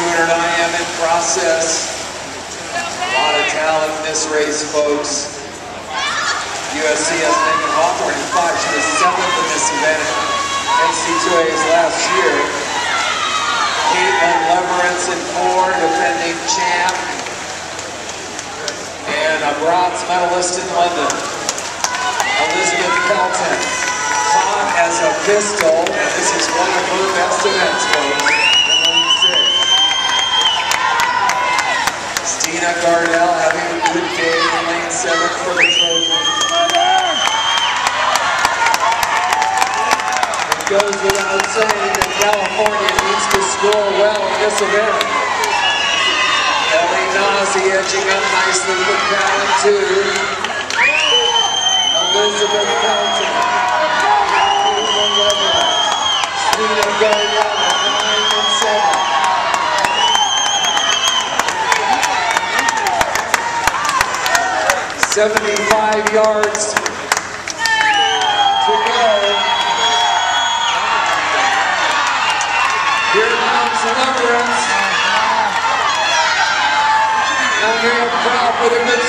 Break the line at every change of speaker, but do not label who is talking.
500 I am in process. A lot of talent in this race, folks. USC has Meghan Hawthorne in five. She was seventh in this event at NC2A's last year. Caitlin Leverenz in four, defending champ. And a bronze medalist in London, Elizabeth Pelton. Stina Gardell having a good day in lane seven for the Trojans. It goes without saying that California needs to score well in this event. Kelly Naze edging up nicely for Callan two. 75 yards to go. Here comes Leverenz. and we are proud for the good